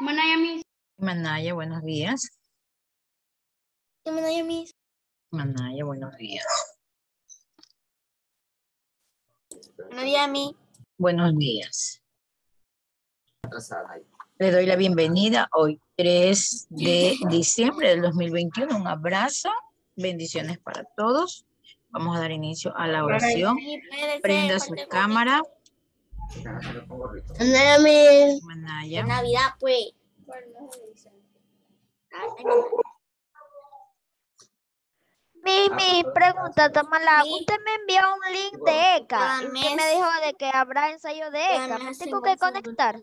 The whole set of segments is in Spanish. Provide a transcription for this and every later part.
Manaya Miss. Manaya, buenos días. Manaya Miss. Manaya, buenos días. Buenos días. Buenos días. Le doy la bienvenida hoy 3 de diciembre del 2021. Un abrazo, bendiciones para todos. Vamos a dar inicio a la oración. Prenda su cámara. Manaya Miss. Manaya. Navidad, pues. Mi, mi pregunta, Tamala, Sí. usted me envió un link de ECA y usted me dijo de que habrá ensayo de ECA. ¿Me tengo que conectar?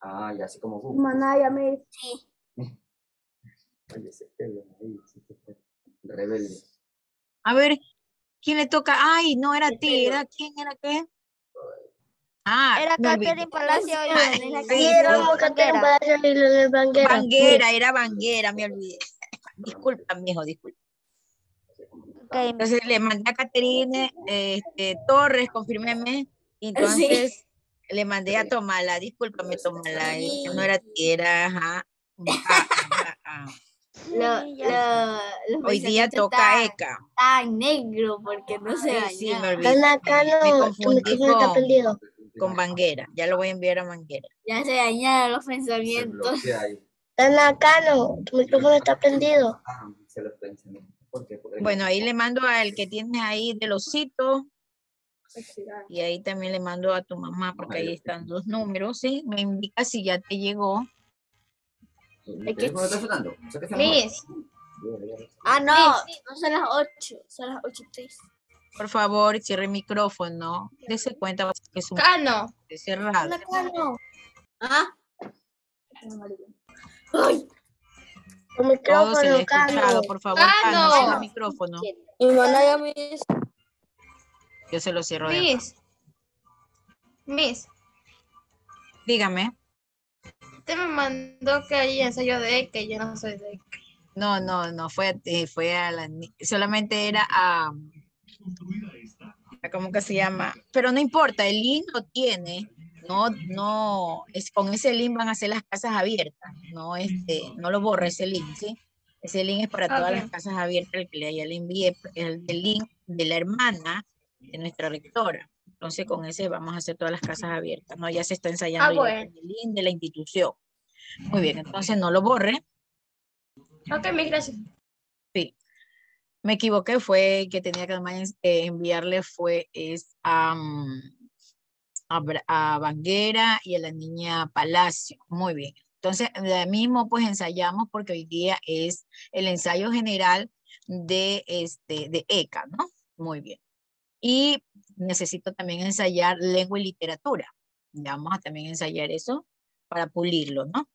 Ah, ya así como Google. Manaya Miss. Sí. Oye, ese pelo ahí, ese pelo. Rebelde. A ver, ¿quién le toca? Ay, no era a ti. ¿era quién? ¿Era qué? Ah, Era. Catherine Palacio sí, sí, Leonel Catherine Banguera. Palacio y Banguera. Banguera, era Banguera, me olvidé. Disculpa, mijo, disculpa. Entonces le mandé a Caterine este, Torres, confírmeme. Entonces le mandé a Tomala, discúlpame, Tomala, que no era ti, era ajá, ajá, ajá, ajá. Lo- Sí, ya. lo- los Hoy día toca ECA. están negro porque no se Sí, sí, me Me no, tu confundí micrófono está con, prendido. con Banguera. Ya lo voy a enviar a Banguera. Ya se dañaron los pensamientos. bloquea ahí. Ven acá, no, tu micrófono está prendido. Ah, Bueno, ahí le mando al que tienes ahí del osito. Y ahí también le mando a tu mamá, porque ahí están los números, ¿sí? Me indica si ya te llegó. ¿El teléfono está sonando? O sea que está Miss. mejor. Ya, ya. Ah, no, no son las 8, son las 8 3. Por favor, cierre el micrófono. Dese cuenta que es un Cano. cerrado. Ven acá, no. ¿Ah? Ay. Tu Todo se le micrófono, escuchado. Cano. Por favor, Cano. Cano, cierra el micrófono. Y Manaya Miss. Yo se lo cierro. Miss. Miss. Dígame. Usted me mandó que hay ensayo de ECA y yo no soy de ECA. No, no, no fue, eh, fue a la, ni- solamente era a, a- ¿cómo que se llama? Pero no importa, el link lo tiene, no, no, es con ese link van a ser las casas abiertas, no, este, no lo borra ese link, ¿sí? Ese link es para todas las casas abiertas, el que le ya le envié, el, el link de la hermana de nuestra rectora. Entonces con ese vamos a hacer todas las casas abiertas, ¿no? Ya se está ensayando ya bueno. el link de la institución. Muy bien, entonces no lo borre. Ok, Miss, gracias. Sí, me equivoqué, fue que tenía que eh, enviarle fue es a, mm, a, a Banguera y a la niña Palacio. Muy bien. Entonces, de mismo pues ensayamos porque hoy día es el ensayo general de, este, de ECA, ¿no? Muy bien. Y necesito también ensayar lengua y literatura. Ya Vamos a también ensayar eso para pulirlo, ¿no?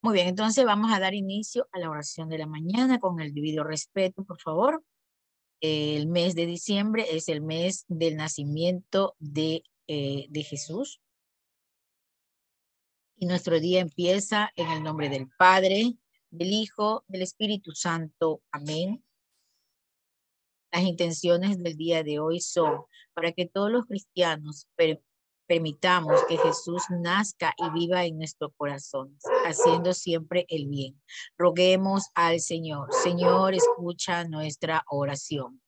Muy bien, entonces vamos a dar inicio a la oración de la mañana con el debido respeto, por favor. El mes de diciembre es el mes del nacimiento de, eh, de Jesús. Y nuestro día empieza en el nombre del Padre, del Hijo, del Espíritu Santo. Amén. Las intenciones del día de hoy son para que todos los cristianos per- permitamos que Jesús nazca y viva en nuestro corazón, haciendo siempre el bien. Roguemos al Señor. Señor, escucha nuestra oración.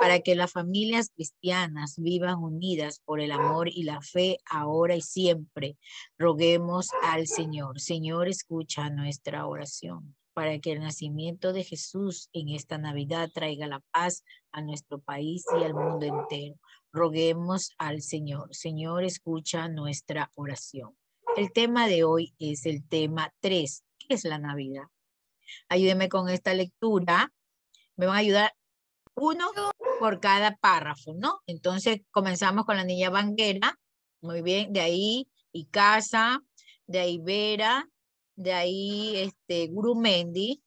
Para que las familias cristianas vivan unidas por el amor y la fe ahora y siempre. Roguemos al Señor. Señor, escucha nuestra oración. Para que el nacimiento de Jesús en esta Navidad traiga la paz a nuestro país y al mundo entero roguemos al Señor. Señor, escucha nuestra oración. El tema de hoy es el tema 3, ¿qué es la Navidad? Ayúdeme con esta lectura. Me van a ayudar uno por cada párrafo, ¿no? Entonces comenzamos con la niña Banguera. Muy bien, de ahí Icaza, de ahí Vera, de ahí este Gurumendi,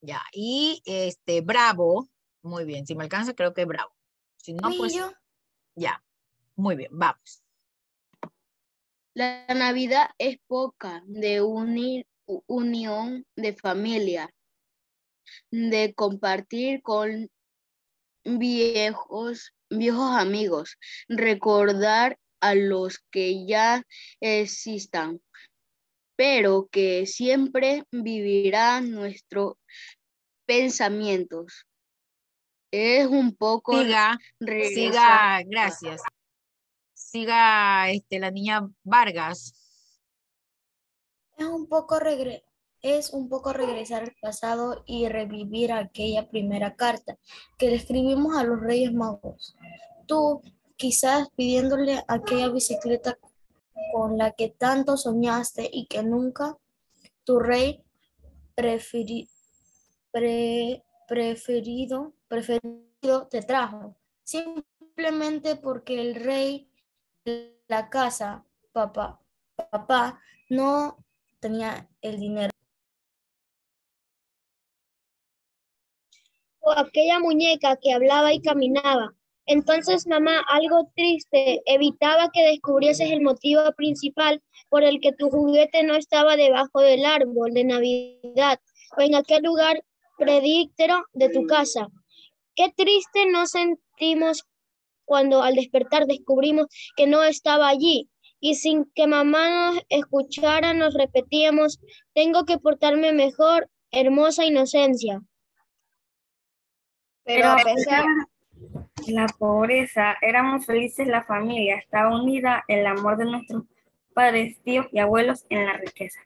ya, y este Bravo. Muy bien, si me alcanza creo que Bravo. Si no, pues ya. Muy bien, vamos. La Navidad es poca de unir, unión de familia, de compartir con viejos, viejos amigos, recordar a los que ya existan, pero que siempre vivirá nuestros pensamientos. Es un poco Siga, regresar- siga, gracias. Siga este, la niña Vargas. Es un poco regre- es un poco regresar al pasado y revivir aquella primera carta que le escribimos a los Reyes Magos. Tú, quizás pidiéndole aquella bicicleta con la que tanto soñaste y que nunca tu rey preferi- pre- preferido, preferido te trajo. Simplemente porque el rey de la casa, papá, papá, no tenía el dinero. o aquella muñeca que hablaba y caminaba. Entonces mamá, algo triste, evitaba que descubrieses el motivo principal por el que tu juguete no estaba debajo del árbol de Navidad o en aquel lugar predíctero de tu casa. Qué triste nos sentimos cuando al despertar descubrimos que no estaba allí y sin que mamá nos escuchara nos repetíamos, tengo que portarme mejor, hermosa inocencia. Pero a pesar, la pobreza, éramos felices la familia, estaba unida el amor de nuestros padres, tíos y abuelos en la riqueza.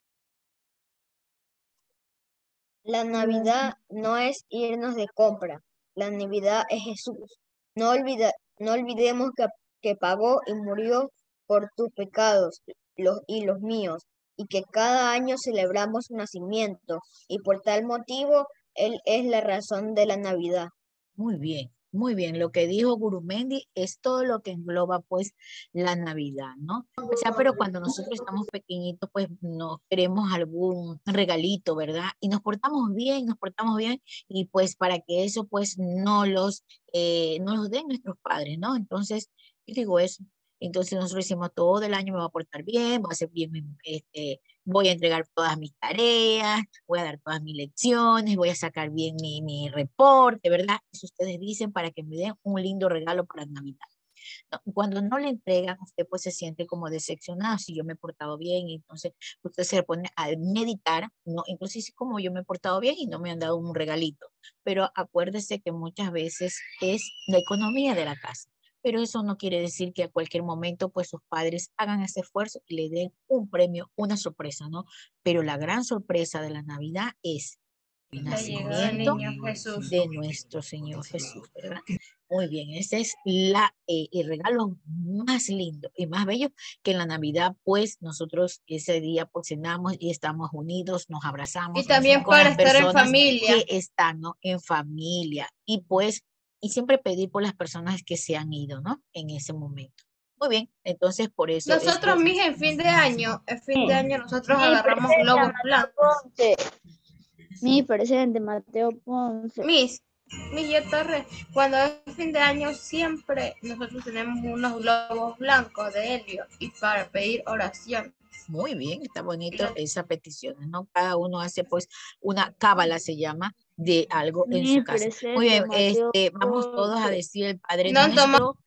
La Navidad no es irnos de compra, la Navidad es Jesús. No, olvida- no olvidemos que, que pagó y murió por tus pecados los, y los míos, y que cada año celebramos su nacimiento, y por tal motivo Él es la razón de la Navidad. Muy bien, muy bien. Lo que dijo Gurumendi es todo lo que engloba pues la Navidad, ¿no? O sea, pero cuando nosotros estamos pequeñitos, pues nos queremos algún regalito, ¿verdad? Y nos portamos bien, nos portamos bien, y pues para que eso pues no los, eh, no los den nuestros padres, ¿no? Entonces, yo digo eso. Entonces nosotros decimos todo el año me voy a portar bien, voy a hacer bien, este, voy a entregar todas mis tareas, voy a dar todas mis lecciones, voy a sacar bien mi, mi reporte, ¿verdad? Eso ustedes dicen para que me den un lindo regalo para Navidad. No, cuando no le entregan, usted pues se siente como decepcionado, si yo me he portado bien, entonces usted se pone a meditar, ¿no? Inclusive si como yo me he portado bien y no me han dado un regalito, pero acuérdese que muchas veces es la economía de la casa pero eso no quiere decir que a cualquier momento pues sus padres hagan ese esfuerzo y le den un premio, una sorpresa, ¿no? Pero la gran sorpresa de la Navidad es el La llegada del nacimiento Jesús. de nuestro Señor Jesús, ¿verdad? Muy bien, ese es la, eh, el regalo más lindo y más bello que en la Navidad, pues nosotros ese día pues cenamos y estamos unidos, nos abrazamos. Y también para estar en personas familia. Que están ¿no? en familia y pues, y siempre pedir por las personas que se han ido, ¿no? En ese momento. Muy bien, entonces por eso. es Nosotros, que- mis, en fin de año, en fin de año, nosotros Mi agarramos globos blancos. Mi presente, Mateo Ponce. Mis, mis yo Torres, cuando es fin de año, siempre nosotros tenemos unos globos blancos de helio y para pedir oración. Muy bien, está bonito esas peticiones, ¿no? Cada uno hace pues una cábala se llama de algo en su casa. Muy bien, este, vamos todos a decir el Padre No toma- nuestro.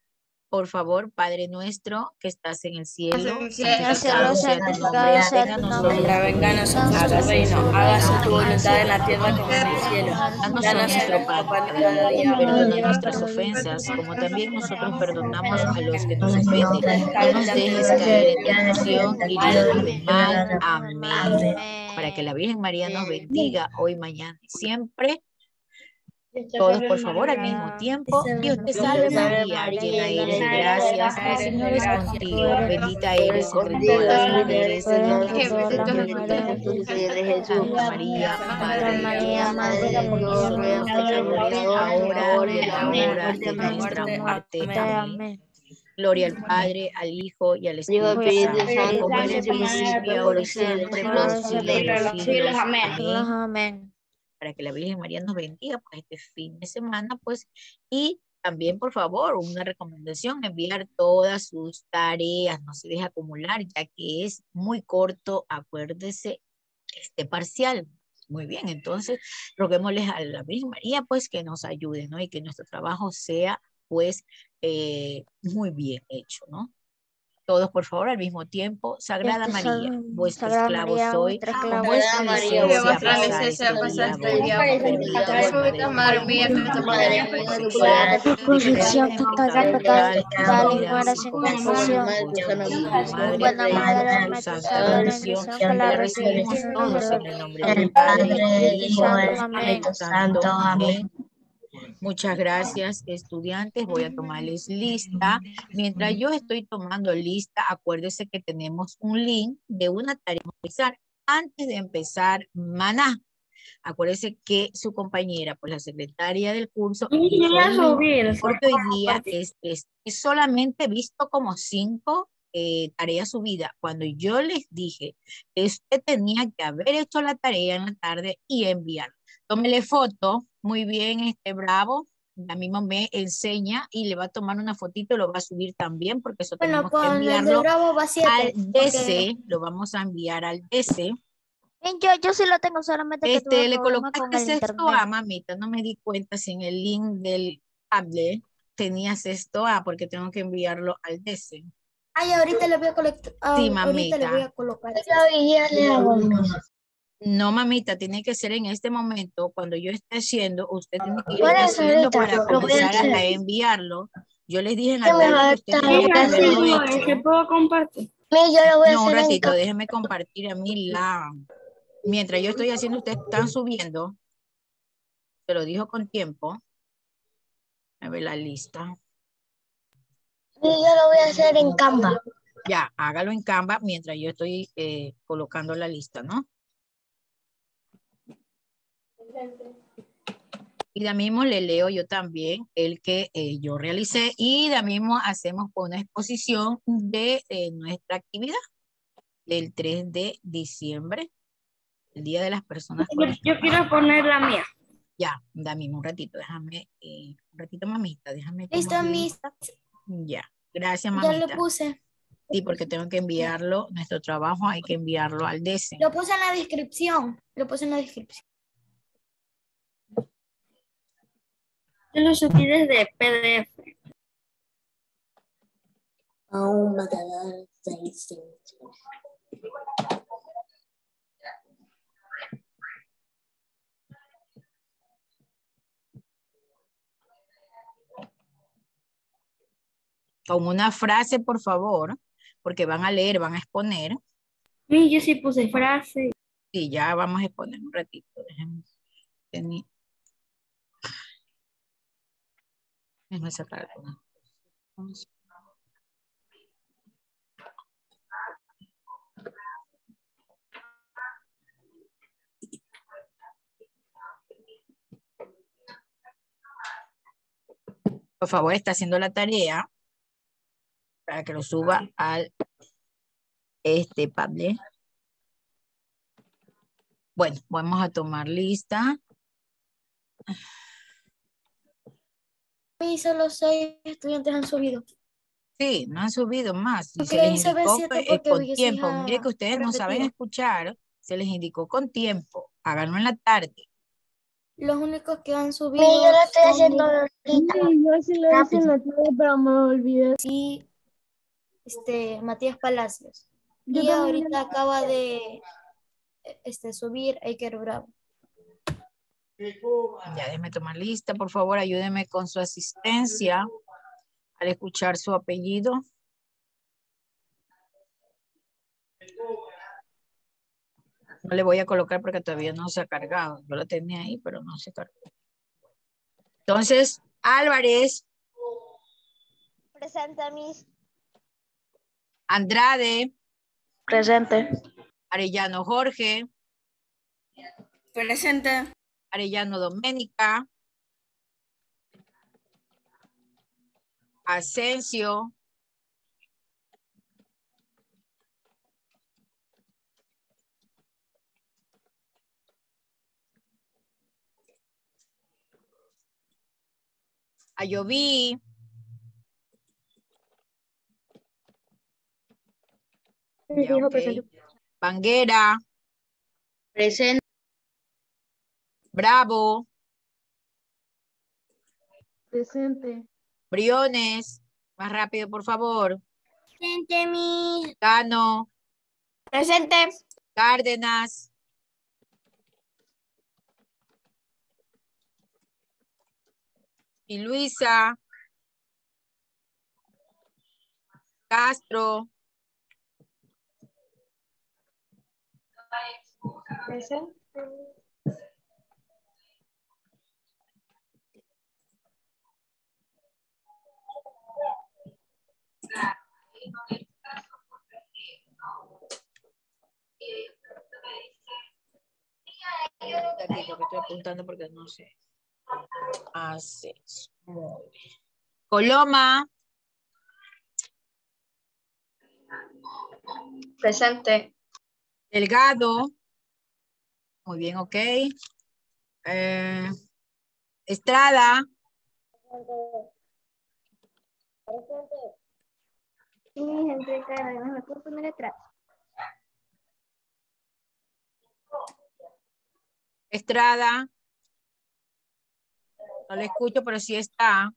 Por favor, Padre nuestro que estás en el cielo, en el cielo, santificado sea tu nombre, venga a nosotros venga a nosotros tu reino, hágase tu voluntad en la tierra como en el cielo. Danos nuestro pan cada día, perdona nuestras ofensas, como también nosotros perdonamos a los que nos ofenden. No nos dejes caer en tentación y líbranos del mal. Amén. Para que la Virgen María nos bendiga hoy, mañana y siempre. Todos, por favor, al mismo tiempo. Dios te salve María, llena eres de gracias, el Señor es contigo. Bendita eres entre todas las mujeres, y bendito es el fruto de tu vientre, Jesús. Santa María, Madre de Dios, ruega por nosotros ahora y en la hora de nuestra muerte. Amén. Gloria al Padre, al Hijo y al Espíritu Santo, como en el principio, ahora y siempre, por los siglos de los siglos. Amén Amén. Para que la Virgen María nos bendiga para este fin de semana, pues, y también, por favor, una recomendación, enviar todas sus tareas, no se deje acumular, ya que es muy corto, acuérdese, este parcial. Muy bien, entonces, roguémosles a la Virgen María, pues, que nos ayude, ¿no? Y que nuestro trabajo sea, pues, eh, muy bien hecho, ¿no? Todos, por favor, al mismo tiempo. Sagrada Este, María, vuestro Sagrada esclavo María, soy. vuestra Con esclava vuestra licencia este este Madre mía, que nuestra Madre y muera sin Buena Madre, la recibimos todos en el nombre del del Padre, Padre, del del Hijo, Hijo, del del Espíritu Espíritu Santo. Amén. Muchas gracias, estudiantes. Voy a tomarles lista. Mientras yo estoy tomando lista, acuérdense que tenemos un link de una tarea antes de empezar maná. Acuérdense que su compañera, pues la secretaria del curso, Y subir. porque hoy día es, es- es solamente visto como cinco eh, tareas subidas. Cuando yo les dije que usted tenía que haber hecho la tarea en la tarde y enviarla. Tómele foto, muy bien, este bravo. Ya mismo me enseña y le va a tomar una fotito y lo va a subir también porque eso Bueno, tenemos que con el de enviarlo Bravo va al 7. DC, lo vamos a enviar al DC. Yo, yo sí lo tengo, solamente que Este, tuve le colocaste sexto. A, mamita, no me di cuenta si en el link del tablet tenía sexto A porque tengo que enviarlo al DC. Ay, ahorita le voy a colocar. Sí, ahorita le voy mamita. a colocar. No, mamita, tiene que ser en este momento, cuando yo esté haciendo, usted tiene que ir haciendo ahorita, para lo a comenzar a, a enviarlo. Yo les dije en la ¿Qué me tarde a que usted que sí. ¿qué puedo compartir? Mi, yo lo voy a No, un hacer en ratito, déjeme compartir a mí la... Mientras yo estoy haciendo, ustedes están subiendo. Se lo dijo con tiempo. A ver la lista. Mi, yo lo voy a hacer en Canva. Ya, hágalo en Canva mientras yo estoy eh, colocando la lista, ¿no? Y de mismo le leo yo también el que eh, yo realicé y de mismo hacemos una exposición de eh, nuestra actividad del 3 de diciembre, el Día de las Personas Yo, yo quiero poner la mía. Ya, da mismo un ratito, déjame, eh, un ratito mamita, déjame. Listo, tomar mis. lista. Ya, gracias Ya mamita. lo puse. Sí, porque tengo que enviarlo, nuestro trabajo hay que enviarlo al DC. Lo puse en la descripción. Lo puse en la descripción. Yo lo subí desde PDF. Aún me quedan seis. Con una frase, por favor, porque van a leer, van a exponer. Mi, yo sí puse frase. Sí, ya vamos a exponer un ratito. Déjenme, sacar algunas cosas. Por favor, está haciendo la tarea para que lo suba al este Padlet. Bueno, vamos a tomar lista. Y solo seis estudiantes han subido. Sí, no han subido más. Y Ok, se les indicó B7 que, eh, con tiempo. Mire que ustedes no saben escuchar. Se les indicó con tiempo. Háganlo en la tarde. Los únicos que han subido. yo lo estoy haciendo ahorita. yo sí lo hice en la tarde, pero me olvidé. y este Matías Palacios. Yo y ahorita acaba de este, subir Iker Bravo. Ya déjenme tomar lista. Por favor, ayúdenme con su asistencia al escuchar su apellido. No le voy a colocar porque todavía no se ha cargado. Yo lo tenía ahí, pero no se cargó. Entonces, Álvarez, Presente, mis. Andrade, Presente. Arellano Jorge, Presente. Arellano Doménica, Asensio, Ayoví. Banguera, Presente. Bravo, Presente. Briones, más rápido por favor. Presente, mis. Cano, Presente. Cárdenas, y Luisa, Castro, Aquí, que estoy apuntando porque no sé. Así es. Muy bien. Coloma, Presente. Delgado. Muy bien, ok. Eh, Estrada, Sí, gente, cara, me puedo poner atrás. Estrada. No le escucho, pero sí está.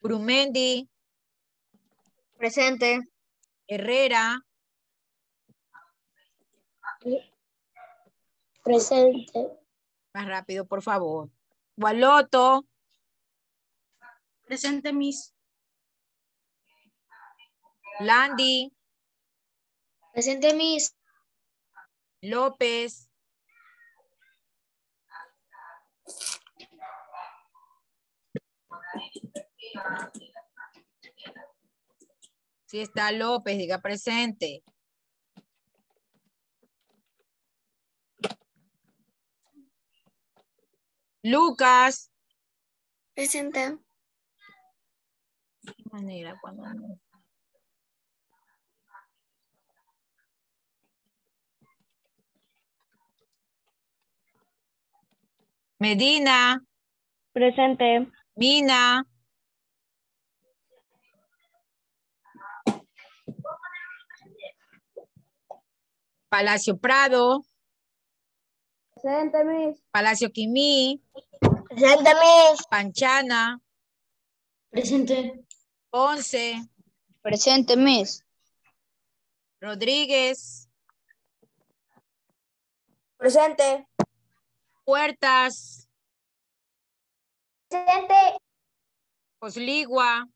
Brumendi, Presente. Herrera, Presente. más rápido, por favor. Gualoto, Presente, Miss. Landy, Presente, mis. López, Si está López, diga presente. Lucas. Presente. ¿De qué manera cuando no? Medina, Presente. Mina, Palacio Prado, Presente, mis. Palacio Quimí, Presente, mis. Panchana, Presente. Ponce, Presente, Miss. Rodríguez, Presente. Puertas, Presente. Osligua,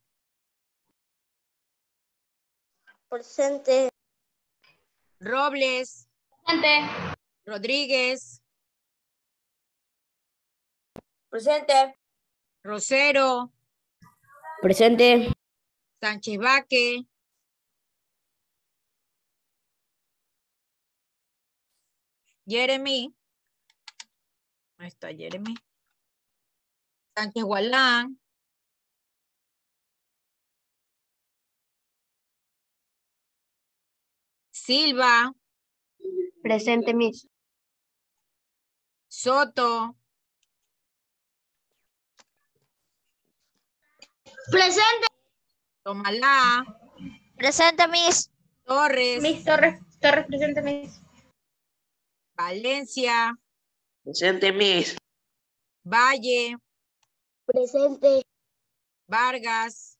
Presente. Robles, Presente. Rodríguez, Presente. Rosero, Presente. Sánchez Vaque, Jeremy, ahí está Jeremy, Sánchez Gualán, Silva, Presente, mis. Soto, Presente. Tomalá, Presente, Miss. Torres, Miss Torres. Torres, presente, Miss. Valencia, Presente, Miss. Valle, Presente. Vargas,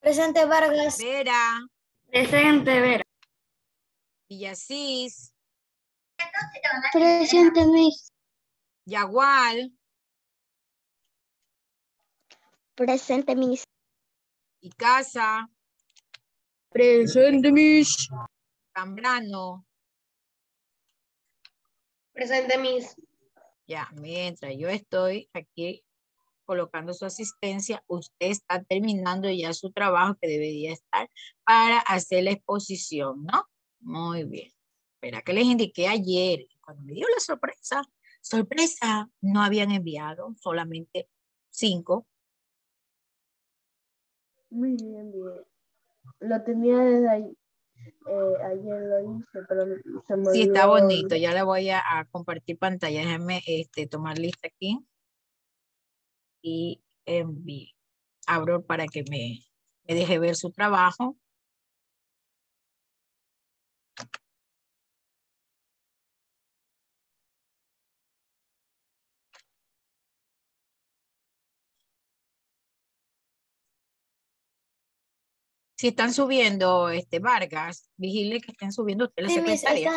Presente, Vargas. Vera, Presente, Vera. Villasís, Presente, mis. Yagual Presente, mis. y Casa, Presente, Miss. Zambrano. Presente, Miss. Ya, mientras yo estoy aquí colocando su asistencia, usted está terminando ya su trabajo que debería estar para hacer la exposición, ¿no? Muy bien. Espera, que les indiqué ayer, cuando me dio la sorpresa, sorpresa, no habían enviado, solamente cinco. Muy bien, bien. Lo tenía desde ahí. Eh, ayer lo hice, pero se me Sí, está bonito. Ya le voy a, a compartir pantalla. Déjenme este, tomar lista aquí. Y envío. Abro para que me, me deje ver su trabajo. Si están subiendo este Vargas, vigile que estén subiendo usted la Sí, secretaria.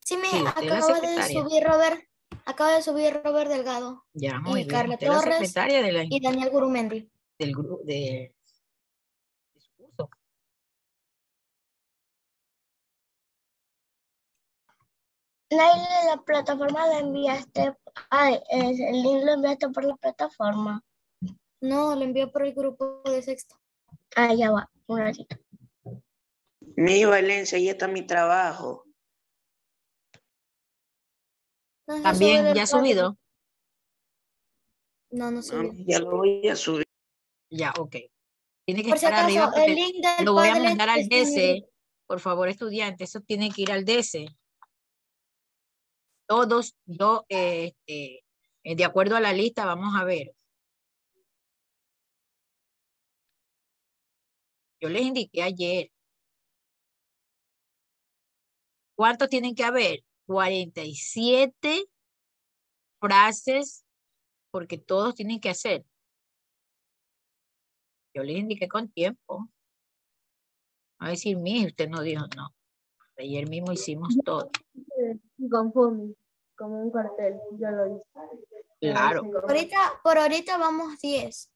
Sí, la acaba de subir Robert. Acaba de subir Robert Delgado Ya, muy y bien. Carla Usted la Torres secretaria de la, y Daniel Gurumendi. del grupo de, de su curso. Naila, la plataforma la enviaste, ay, el link lo enviaste por la plataforma. No, lo envió por el grupo de sexto. Ah, ya va, un ratito. Mi Valencia, ahí está mi trabajo. No, También ya ha subido. No, no Ah, subió. Ya lo voy a subir. Ya, ok. Tiene que Por si estar arriba acaso, el porque link del lo voy a mandar al el DC. Por favor, estudiante, eso tiene que ir al DC. Todos, yo, eh, este, eh, de acuerdo a la lista, vamos a ver. Yo les indiqué ayer. ¿Cuántos tienen que haber? 47 frases, porque todos tienen que hacer. Yo les indiqué con tiempo. A decir, mi, usted no dijo no. Ayer mismo hicimos todo. Confundí, como un cartel, yo lo hice. Claro. Ahorita, por ahorita vamos 10.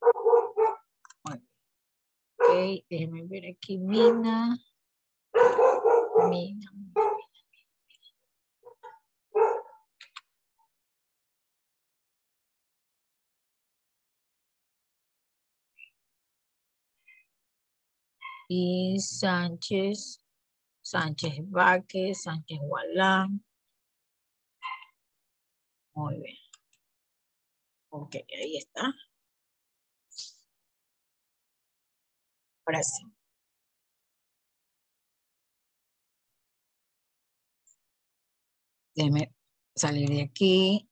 Ok, déjenme ver aquí, Mina. Mina. Y Sánchez, Sánchez Vázquez, Sánchez Gualán. Muy bien. Ok, ahí está. Déjeme salir de aquí.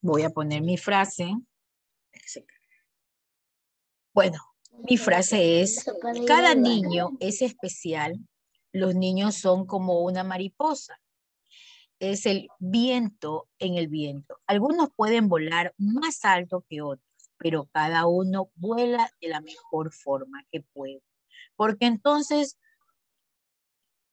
Voy a poner mi frase. Bueno, mi frase es, cada niño es especial. Los niños son como una mariposa. Es el viento en el viento. Algunos pueden volar más alto que otros, pero cada uno vuela de la mejor forma que puede. Porque entonces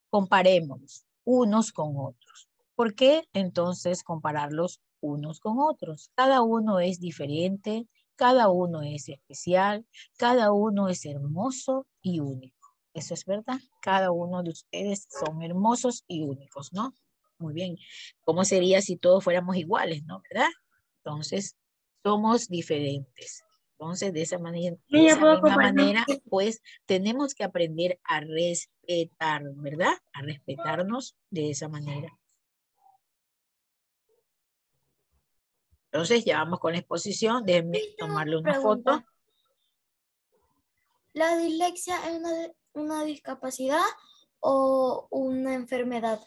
comparemos unos con otros. ¿Por qué entonces compararlos unos con otros? Cada uno es diferente, cada uno es especial, cada uno es hermoso y único. Eso es verdad. Cada uno de ustedes son hermosos y únicos, ¿no? Muy bien. ¿Cómo sería si todos fuéramos iguales, no? ¿Verdad? Entonces, somos diferentes. Entonces, de esa manera, de esa manera, pues tenemos que aprender a respetar, ¿verdad? A respetarnos de esa manera. Entonces, ya vamos con la exposición. Déjenme tomarle una foto. ¿La dislexia es una, una discapacidad o una enfermedad?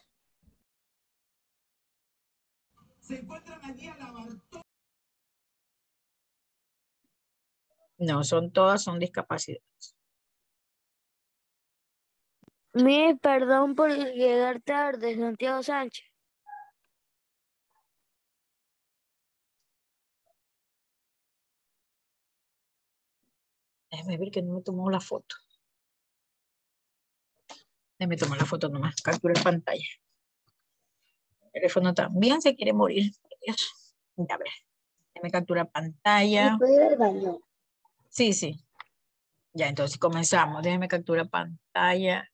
No, son todas, son discapacidades. Mi perdón por llegar tarde, Santiago Sánchez. Déjeme ver que no me tomó la foto. Déjeme tomar la foto nomás, captura en pantalla. El teléfono también se quiere morir. por Dios. Ya ver. Déjeme capturar pantalla. ¿Puedo ir al baño? Sí, sí. Ya, entonces comenzamos. Déjeme capturar pantalla.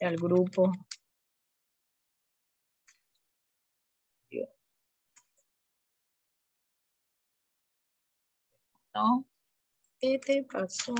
Al grupo. ¿No? ¿Qué te pasó?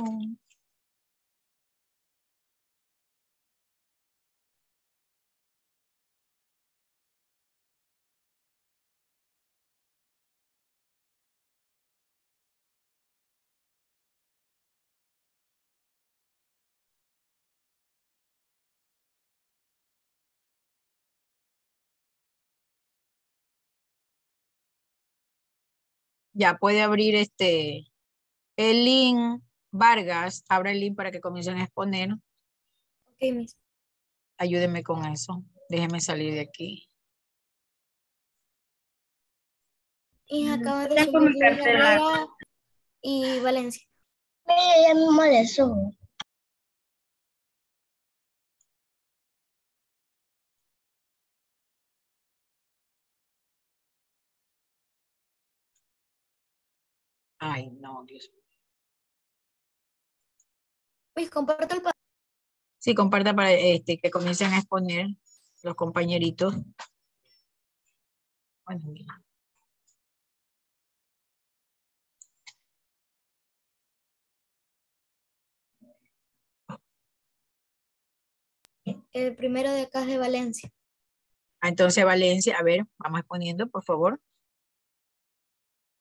Ya puede abrir este, el link. Vargas, abra el link para que comiencen a exponer. Ok, Miss. Ayúdenme con eso. Déjenme salir de aquí. Y acaba de subir y Valencia. Ya me molestó. Ay, no, Dios mío. Miss, comparto el Sí, comparta para este, que comiencen a exponer los compañeritos. Bueno, mira. El primero de acá es de Valencia. Ah, Entonces, Valencia, a ver, vamos exponiendo, por favor.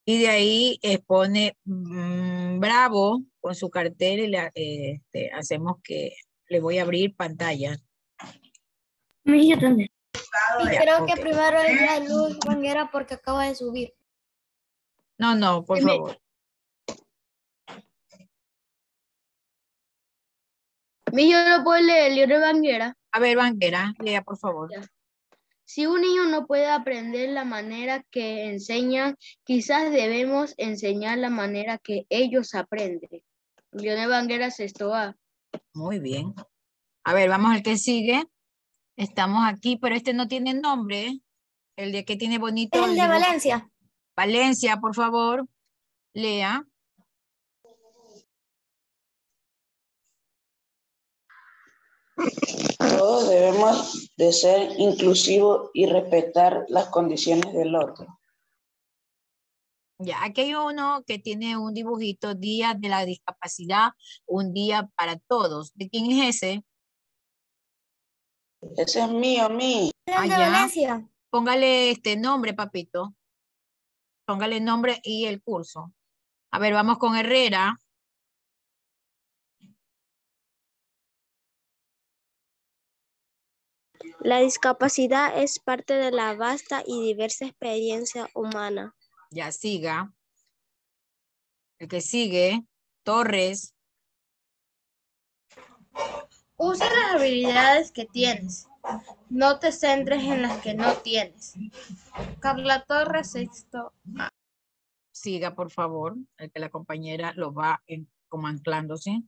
Y de ahí expone mm, Bravo con su cartel y la, eh, este, hacemos que le voy a abrir pantalla. Y creo que primero es la Luz Banguera porque acaba de subir. No, no, por favor. Mi yo lo puedo leer el libro de Banguera. A ver, Banquera, lea, por favor. Ya. Si un niño no puede aprender la manera que enseñan, quizás debemos enseñar la manera que ellos aprenden. Leonel Banguera, sexto A. Muy bien. A ver, vamos al que sigue. Estamos aquí, pero este no tiene nombre. ¿eh? El de que tiene bonito. Es el de. Valencia. Valencia, por favor. Lea. Todos debemos de ser inclusivos y respetar las condiciones del otro. Ya, aquí hay uno que tiene un dibujito, Día de la Discapacidad, un día para todos. ¿De quién es ese? Ese es mío, de Allá. Valencia. Póngale este nombre, papito. Póngale nombre y el curso. A ver, vamos con Herrera. La discapacidad es parte de la vasta y diversa experiencia humana. Ya siga. El que sigue, Torres. Usa las habilidades que tienes. No te centres en las que no tienes. Carla Torres, sexto A. Siga, por favor. El que la compañera lo va en- como anclándose.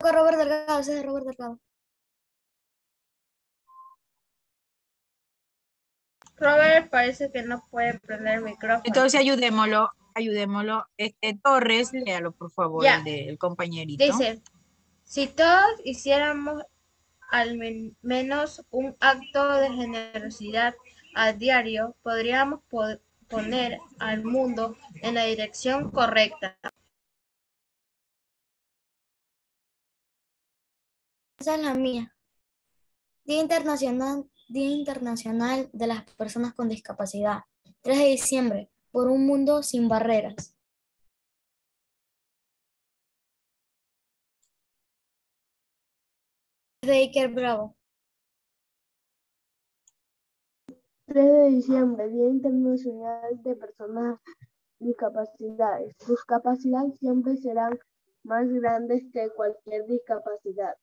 Robert Delgado, ese es de Robert Delgado. Robert parece que no puede prender el micrófono. Entonces ayudémoslo, ayudémoslo. Este Torres, léalo, por favor, el del compañerito. Dice, si todos hiciéramos al men- menos un acto de generosidad a diario, podríamos po- poner al mundo en la dirección correcta. Esa es la mía. Día Internacional, Día Internacional de las Personas con Discapacidad. 3 de diciembre, por un mundo sin barreras. De Bravo. 3 de diciembre, Día Internacional de Personas Discapacidades. Sus capacidades siempre serán más grandes que cualquier discapacidad.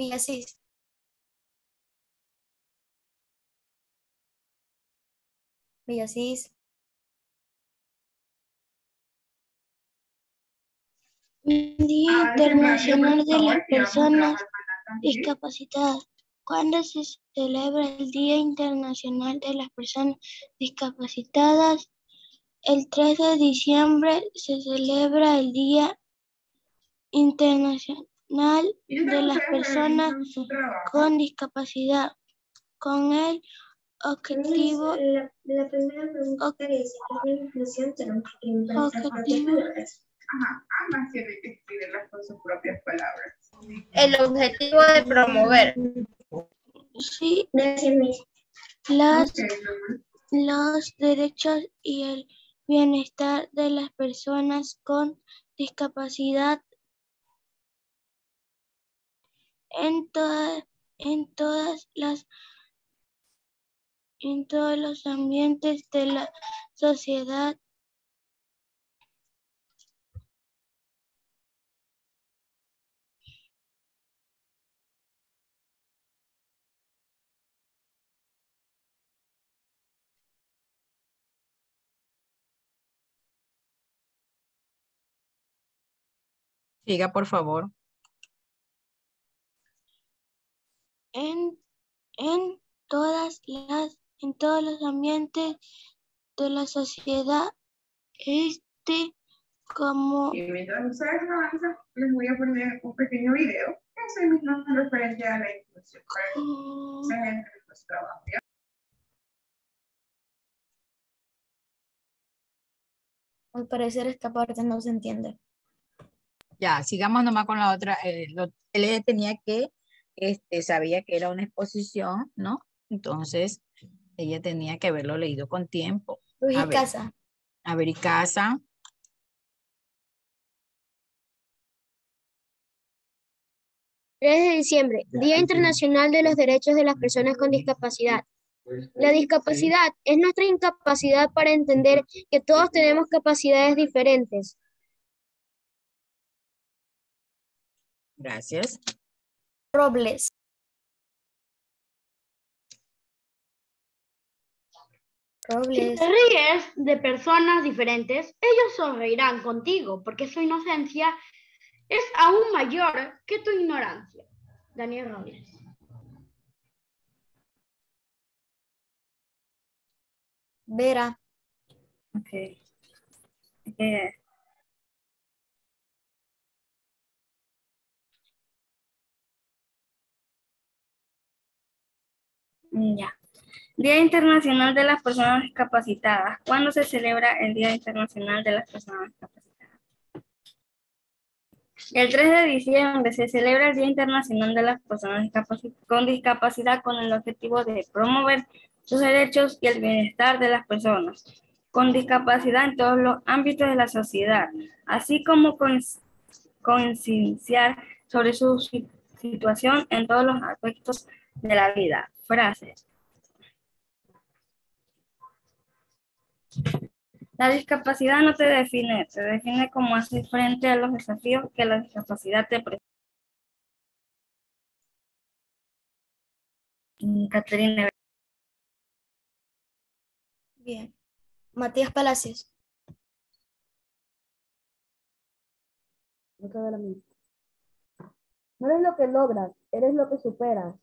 Villasís. Villasís. Día Internacional de las Personas Discapacitadas. ¿Cuándo se celebra el Día Internacional de las Personas Discapacitadas? El 3 de diciembre se celebra el Día Internacional de las Personas con Discapacidad, con el objetivo, La, la primera pregunta Ok. que dice, ¿qué inclusión tenemos que implementar objetivo. Ajá, ambas tienen que escribirlas con sus propias palabras. el objetivo de promover. Sí, las, los derechos y el bienestar de las personas con discapacidad en, toda- en todas las en todos los ambientes de la sociedad Siga, por favor. En, en todas las en todos los ambientes de la sociedad este como Y mientras ustedes avanzan, les voy a poner un pequeño video. Mismo es referente a la inclusión. Para que mm, se vean que pues trabajo, ¿ya? Al parecer esta parte no se entiende. Ya, sigamos nomás con la otra. eh, lo- él tenía que, este, sabía que era una exposición, ¿no? Entonces, ella tenía que haberlo leído con tiempo. Luis A y ver. casa. A ver, y casa. de diciembre, Día Internacional de los Derechos de las Personas con Discapacidad. La discapacidad es nuestra incapacidad para entender que todos tenemos capacidades diferentes. Gracias. Robles. Si te ríes de personas diferentes, ellos sonreirán contigo, porque su inocencia es aún mayor que tu ignorancia. Daniel Robles. Vera. Ok. Eh, ya. Día Internacional de las Personas Discapacitadas. ¿Cuándo se celebra el Día Internacional de las Personas Discapacitadas? El 3 de diciembre se celebra el Día Internacional de las Personas con Discapacidad con el objetivo de promover sus derechos y el bienestar de las personas con discapacidad en todos los ámbitos de la sociedad, así como concienciar sobre su si- situación en todos los aspectos de la vida. Frases. La discapacidad no te define, te define como hacer frente a los desafíos que la discapacidad te presenta. Caterina. Bien. Matías Palacios. No eres lo que logras, eres lo que superas.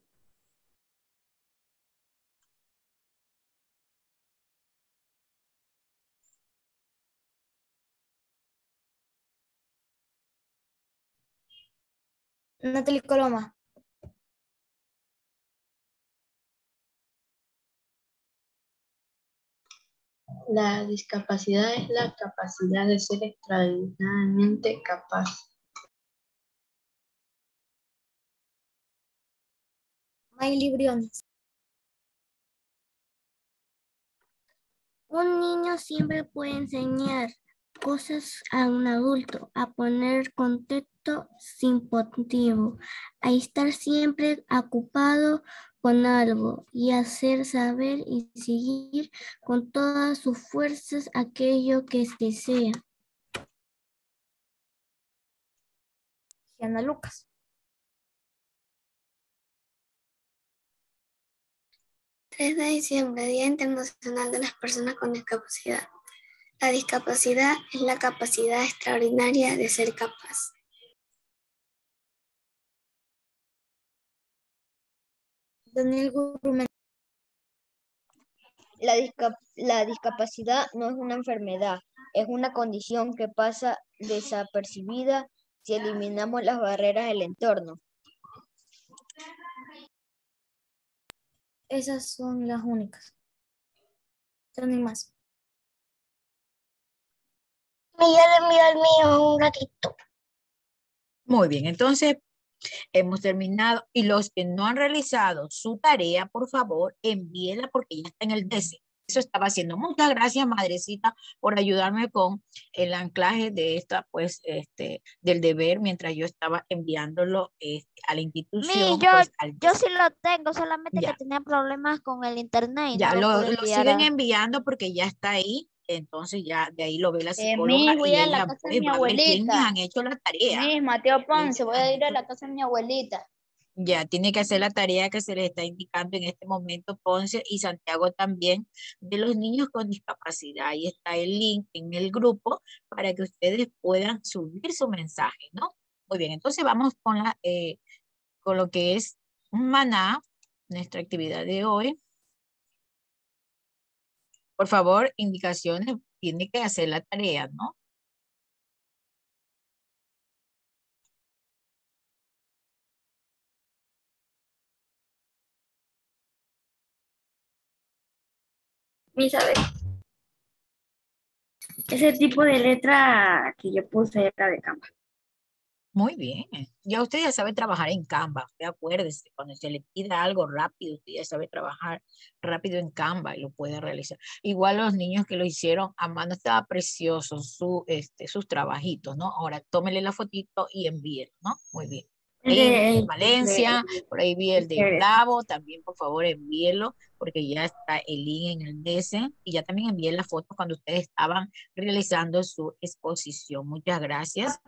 Natalie Coloma. La discapacidad es la capacidad de ser extraordinariamente capaz. Miley Briones. Un niño siempre puede enseñar cosas a un adulto, a poner contexto sin motivo, a estar siempre ocupado con algo y hacer saber y seguir con todas sus fuerzas aquello que desea. Gianna Lucas. 3 de diciembre, Día Internacional de las Personas con Discapacidad. La discapacidad es la capacidad extraordinaria de ser capaz. Daniel Gurmen. La, la discapacidad no es una enfermedad, es una condición que pasa desapercibida si eliminamos las barreras del entorno. Esas son las únicas. No hay más. Le envió el mío un ratito. Muy bien, entonces Hemos terminado. Y los que no han realizado su tarea, por favor, envíela porque ya está en el DC. Eso estaba haciendo. Muchas gracias, madrecita, por ayudarme con el anclaje de esta, pues, este, del deber mientras yo estaba enviándolo este, a la institución. Mi, yo, pues, al yo sí lo tengo, solamente Ya. que tenía problemas con el internet. y Ya no lo, lo enviar siguen enviando porque ya está ahí. Entonces ya de ahí lo ve la Eh, psicóloga mi, voy y a la casa de mi abuelita. han hecho la tarea. Mi, Mateo Ponce, voy a ir a la casa de mi abuelita. Ya tiene que hacer la tarea que se les está indicando en este momento Ponce y Santiago también de los niños con discapacidad. Ahí está el link en el grupo para que ustedes puedan subir su mensaje, ¿no? Muy bien, entonces vamos con, la, eh, con lo que es maná, nuestra actividad de hoy. Por favor, indicaciones, tiene que hacer la tarea, ¿no? Mi, ¿sabes? Ese tipo de letra que yo puse era de Canva. Muy bien. Ya usted ya sabe trabajar en Canva. Usted acuérdese, cuando se le pida algo rápido, usted ya sabe trabajar rápido en Canva y lo puede realizar. Igual los niños que lo hicieron a mano, estaba precioso su, este, sus trabajitos, ¿no? Ahora tómele la fotito y envíelo, ¿no? Muy bien. En Valencia, por ahí vi el de. Bravo, también por favor envíelo, porque ya está el link en el DS y ya también envié la foto cuando ustedes estaban realizando su exposición. Muchas gracias.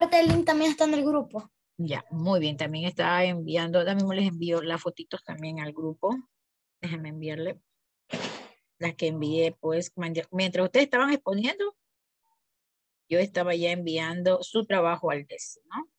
También está en el grupo. Ya, muy bien. También estaba enviando, ahora mismo les envío las fotitos también al grupo. Déjenme enviarle las que envié, pues, mientras ustedes estaban exponiendo, yo estaba ya enviando su trabajo al DES, ¿no?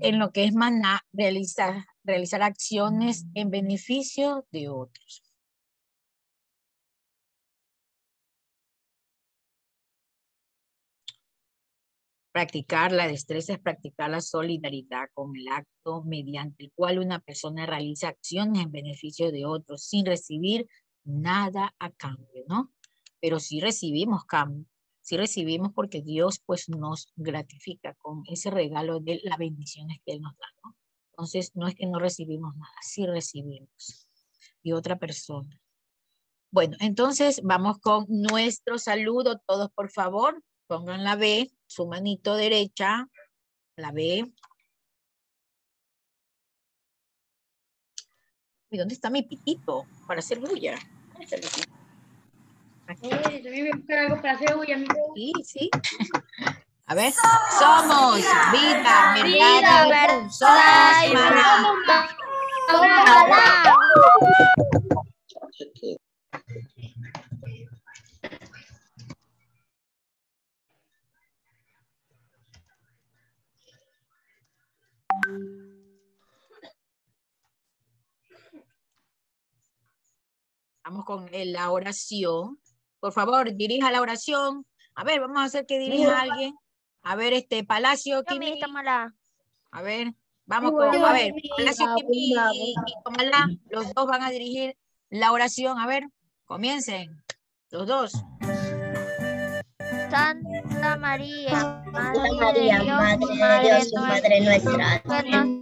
En lo que es maná, realizar, realizar acciones en beneficio de otros. Practicar la destreza es practicar la solidaridad con el acto mediante el cual una persona realiza acciones en beneficio de otros sin recibir nada a cambio, ¿no? Pero sí recibimos cambio, sí recibimos porque Dios pues nos gratifica con ese regalo de las bendiciones que Él nos da, ¿no? Entonces no es que no recibimos nada, sí recibimos de otra persona. Bueno, entonces vamos con nuestro saludo, todos por favor, pongan la B, su manito derecha, la B. ¿Y dónde está mi pitito para hacer bulla? ¿Dónde está el pitito? Aquí. también voy a buscar algo para hacer bulla, mi Sí, sí. A ver, somos vida, verdad, verdad somos maná. Vamos con la oración. Por favor, dirija la oración. A ver, vamos a hacer que dirija a alguien. A ver, este Palacio, Kimi. A ver, vamos con, a ver. Palacio, Kimi y, y Tomala, los dos van a dirigir la oración. A ver, comiencen. Los dos. Santa María, Madre María, de Dios, Madre de Madre Dios y Madre nuestra.